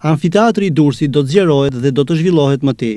Amfiteatri i Durrësit do të zgjerohet dhe do të zhvillohet më tej.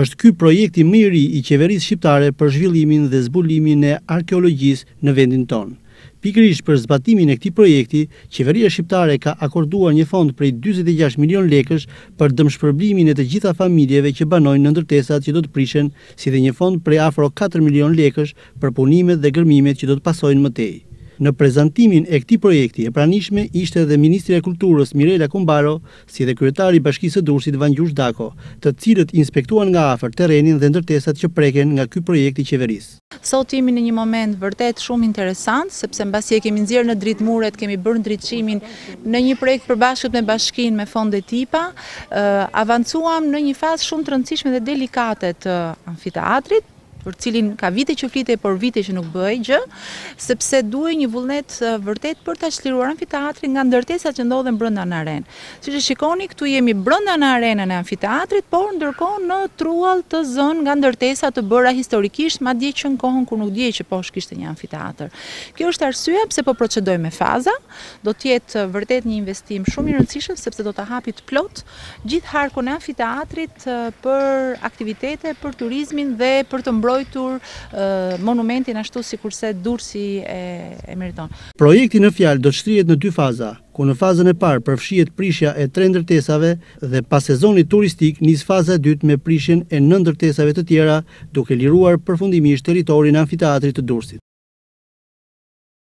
Është ky projekti më i ri i qeverisë shqiptare për zhvillimin dhe zbulimin e arkeologjisë në vendin tonë. Pikërisht për zbatimin e këtij projekti, qeveria shqiptare ka akorduar një fond prej dyzet e gjashtë milionë lekësh për dëmshpërblimin e të gjitha familjeve që banojnë në ndërtesat që do të prishen si dhe një fond prej afro katër milionë lekësh për punimet dhe gërmimet që do të pasojnë më tej. Në prezantimin e këtij projekti e pranishme ishte edhe ministrja e Kulturës, Mirela Kumbaro, si dhe kryetari i Bashkisë së Durrësit, Vangjush Dako, të cilët inspektuan nga afër terrenin dhe ndërtesat që preken nga ky projekt i qeverisë. Sot jemi në një moment vërtet shumë interesant, sepse mbasi e kemi nxjerrë në dritë muret, kemi bërë ndriçimin në një projekt përbashkët me bashkinë me fondet IPA, avancuam në një fazë shumë të rëndësishme dhe delikate të amfiteatrit, për të cilin ka vite që flitej por vite që nuk bëhej gjë, sepse duhej një vullnet vërtet për ta çliruar amfiteatrin nga ndërtesat që ndodhen brenda në arenë. Siç e shikoni, këtu jemi brenda në arenën e amfiteatrit, por ndërkohë në truall të zënë nga ndërtesa të bëra historikisht, madje që në kohën kur nuk dihej që poshtë kishte një amfiteatër. Kjo është arsyeja pse po procedojmë me faza. Do të jetë vërtet një investim shumë i rëndësishëm sepse do ta hapi të plotë gjithë harkun e amfiteatrit për aktivitete, për turizmin dhe për të mbrojtur monumentin ashtu sikurse Durrësi e meriton. Projekti në fjalë do të shtrihet në dy faza, ku në fazën e parë përfshihet prishja e tre ndërtesave dhe pas sezonit turistik nis faza e dytë me prishjen e nëntë ndërtesave të tjera duke liruar përfundimisht territorin e Amfiteatrit të Durrësit.